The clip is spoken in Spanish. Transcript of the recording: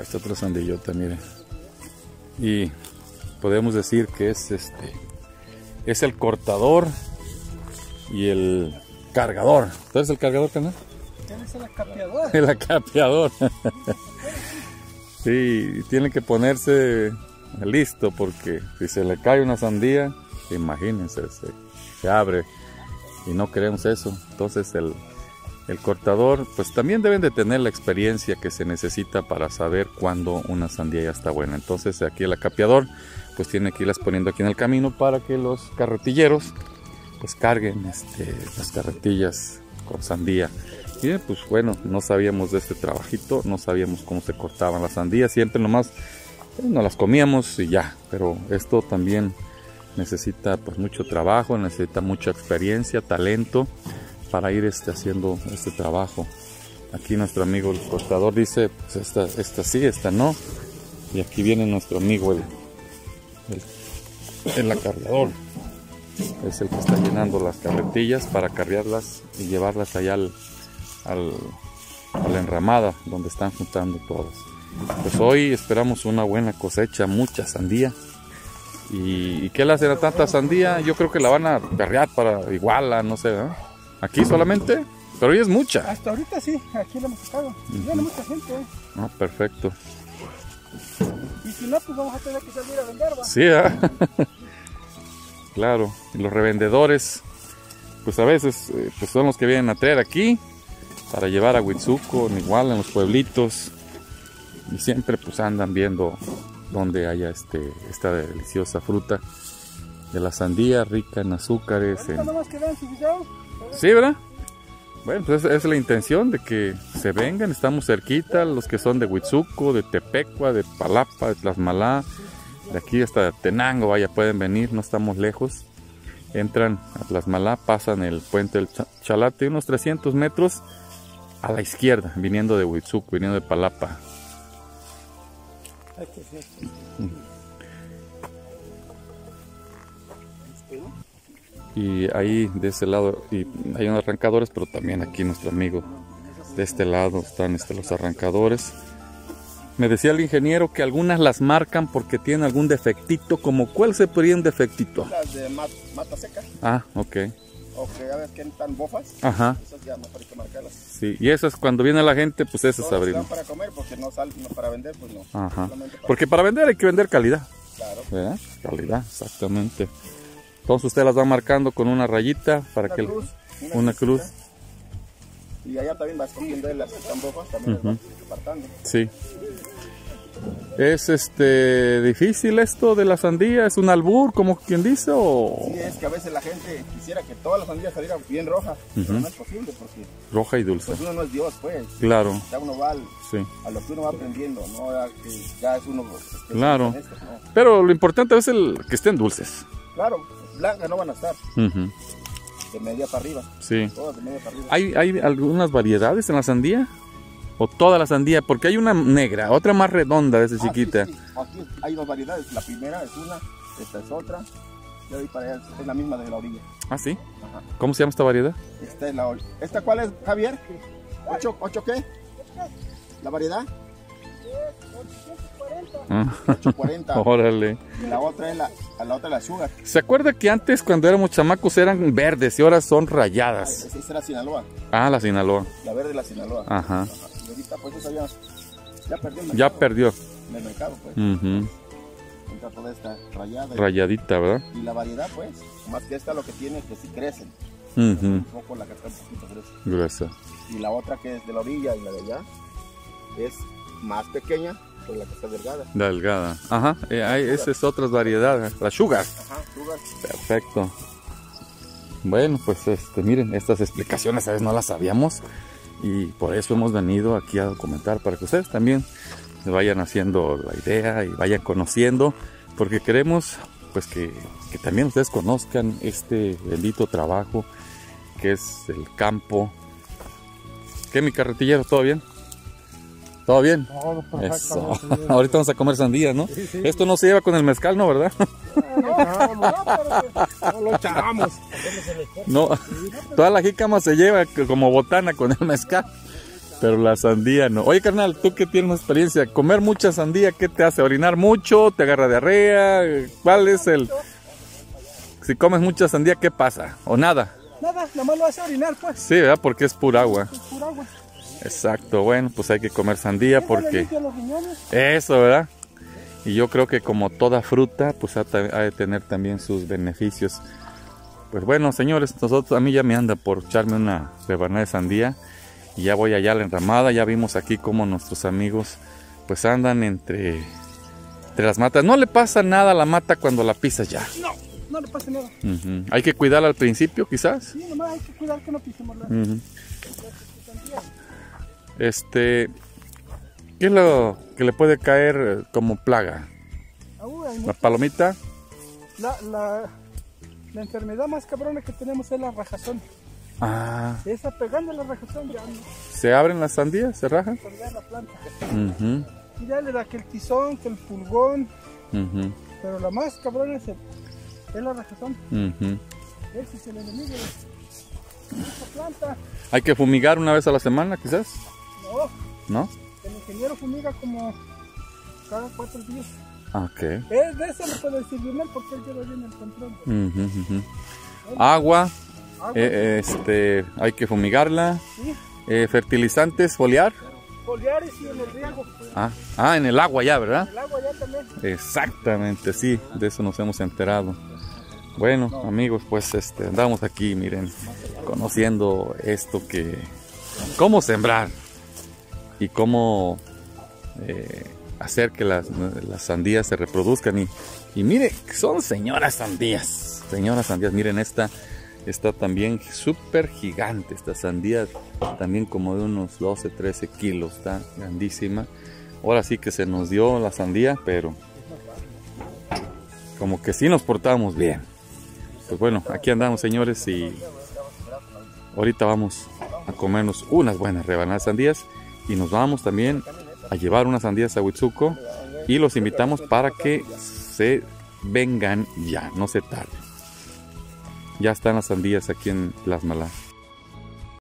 Ahí está otra sandillota, mire. Y podemos decir que es este es el cortador y el cargador. ¿Tú eres el cargador, canal? es el acapeador. El acapeador. sí, tiene que ponerse listo porque si se le cae una sandía, imagínense, se, se abre y no queremos eso. Entonces el, el cortador, pues también deben de tener la experiencia que se necesita para saber cuándo una sandía ya está buena. Entonces aquí el acapeador, pues tiene que irlas poniendo aquí en el camino para que los carretilleros pues carguen este, las carretillas con sandía. Y pues bueno, no sabíamos de este trabajito, no sabíamos cómo se cortaban las sandías, siempre nomás eh, nos las comíamos y ya, pero esto también necesita pues mucho trabajo, necesita mucha experiencia, talento para ir este, haciendo este trabajo. Aquí nuestro amigo el cortador dice, pues esta, esta sí, esta no. Y aquí viene nuestro amigo el, el, el acarreador. Es el que está llenando las carretillas para cargarlas y llevarlas allá al, al, a la enramada donde están juntando todas. Pues hoy esperamos una buena cosecha, mucha sandía. ¿Y, qué le hacen tanta sandía? Yo creo que la van a carrear para iguala, no sé. ¿eh? ¿Aquí solamente? Pero hoy es mucha. Hasta ahorita sí, aquí la hemos sacado. Viene mucha gente. ¿eh? Ah, perfecto. Y si no, pues vamos a tener que salir a vender, ¿va? Sí, ¿eh? claro. Y los revendedores, pues a veces eh, pues son los que vienen a traer aquí para llevar a Huitzuco, igual en los pueblitos. Y siempre pues andan viendo donde haya este, esta deliciosa fruta de la sandía rica en azúcares. En... que vean su video. Sí, ¿verdad? Bueno, pues esa es la intención de que se vengan, estamos cerquita, los que son de Huitzuco, de Tepecua, de Palapa, de Tlasmalá, de aquí hasta Tenango, vaya, pueden venir, no estamos lejos. Entran a Tlasmalá, pasan el puente del Cha- Chalate, unos 300 metros a la izquierda, viniendo de Huitzuco, viniendo de Palapa. Y ahí de ese lado y hay unos arrancadores, pero también aquí nuestro amigo de este lado están este, los arrancadores. Me decía el ingeniero que algunas las marcan porque tienen algún defectito, como cuál se podría un defectito. Las de mat- mata seca, Ah, ok. o que a están bofas, Ajá, esas ya mejor hay que marcarlas. sí. Y esas cuando viene la gente, pues esas abrimos. están para comer porque no salen no para vender, pues no. Ajá. Para- Porque para vender hay que vender calidad, Claro. ¿verdad? Calidad, exactamente. Entonces usted las va marcando con una rayita para Una que cruz. una cruz. Y allá también vas cogiendo de las que están bofas, también las vas apartando. Sí. Es este difícil esto de la sandía, es un albur, como quien dice, o Sí, es que a veces la gente quisiera que todas las sandías salieran bien rojas, pero no es posible porque roja y dulce. pues uno no es Dios, pues. Claro, Ya uno va al- sí. a lo que uno va aprendiendo, no a que ya es uno especialista Claro. en esto, no. Pero lo importante es el que estén dulces. Claro, blancas no van a estar, de media para arriba, Sí. todas de media para arriba. ¿Hay, ¿Hay algunas variedades en la sandía? ¿O toda la sandía? Porque hay una negra, otra más redonda, de esa Ah, sí, chiquita. sí, Aquí hay dos variedades. La primera es una, esta es otra. Y ahí para allá es la misma de la orilla. Ah, sí. Ajá. ¿Cómo se llama esta variedad? Esta es la orilla. ¿Esta cuál es, Javier? ¿Ocho, ocho qué? ¿La variedad? Ah, 840. Órale. La otra es la, la otra la Sugar. ¿Se acuerda que antes cuando éramos chamacos eran verdes y ahora son rayadas? Esa esa era Sinaloa. Ah, la Sinaloa. La verde es la Sinaloa. Ajá. Ajá. Y ahorita pues esa ya, ya perdió el mercado. Ya perdió. En el mercado pues. Ujú. Entra toda esta rayada. y- Rayadita, ¿verdad? Y la variedad pues. Más que esta lo que tiene es que sí crecen. Ujú. Un poco la que está un poquito gruesa. Gruesa. y la otra que es de la orilla y la de allá es más pequeña, pero la que está delgada. Delgada. Ajá. eh, hay, esa es otra variedad. La sugar. Ajá, sugar. Perfecto. Bueno, pues este, miren, estas explicaciones a veces no las sabíamos y por eso hemos venido aquí a documentar para que ustedes también vayan haciendo la idea y vayan conociendo, porque queremos pues que, que también ustedes conozcan este bendito trabajo que es el campo. ¿Qué mi carretillero? ¿Todo bien? ¿Todo bien? Todo Eso. perfecto. señor. Ahorita vamos a comer sandía, ¿no? Sí, sí. Esto no se lleva con el mezcal, ¿no? ¿Verdad? No, no, no, pero no lo echamos. No, toda la jícama se lleva como botana con el mezcal. Pero la sandía no. Oye, carnal, tú que tienes experiencia, comer mucha sandía, ¿qué te hace? ¿Orinar mucho? ¿Te agarra diarrea? ¿Cuál es el...? Si comes mucha sandía, ¿qué pasa? ¿O nada? Nada, nomás lo hace orinar, pues. Sí, ¿verdad? Porque es pura agua. Es pura agua. Exacto, bueno, pues hay que comer sandía porque... Eso, ¿verdad? Y yo creo que como toda fruta, pues ha, de tener también sus beneficios. Pues bueno, señores, nosotros a mí ya me anda por echarme una rebanada de sandía y ya voy allá a la enramada. Ya vimos aquí cómo nuestros amigos pues andan entre, entre las matas. No le pasa nada a la mata cuando la pisas ya. No, no le pasa nada. Hay que cuidarla al principio, quizás. Sí, nomás hay que cuidar que no pisemos la Ujú. sandía. Este, ¿qué es lo que le puede caer eh, como plaga? Ah, La palomita. La, la, la enfermedad más cabrona que tenemos es la rajazón. Ah, Esa pegando la rajazón ya ¿se abren las sandías? ¿Se rajan? colgar la planta. Ujú, Y ya le da que el tizón, que el pulgón, ujú, pero la más cabrona es, el- es la rajazón. ujú. Ese es el enemigo de planta. Hay que fumigar una vez a la semana, quizás, No, ¿no? el ingeniero fumiga como cada cuatro días. Ah, Ok. Es de eso le puedo decir bien porque él lleva bien el control. Ujú, ujú. Agua, Agua, eh, este, hay que fumigarla. sí, Eh, fertilizantes, foliar. foliares y en el riego. Ah, ah, en el agua ya, ¿verdad? El agua ya también. Exactamente, sí, de eso nos hemos enterado. Bueno, amigos, pues este, andamos aquí, miren, conociendo esto que, cómo sembrar y cómo eh, hacer que las, las sandías se reproduzcan. Y, y mire, son señoras sandías, señoras sandías, miren esta, está también súper gigante, esta sandía también como de unos 12, 13 kilos, está grandísima. Ahora sí que se nos dio la sandía, pero como que sí nos portamos bien. Pues bueno, aquí andamos señores y ahorita vamos a comernos unas buenas rebanadas sandías y nos vamos también a llevar unas sandías a Huitzuco y los invitamos para que se vengan ya, no se tarden. Ya están las sandías aquí en Las Malas.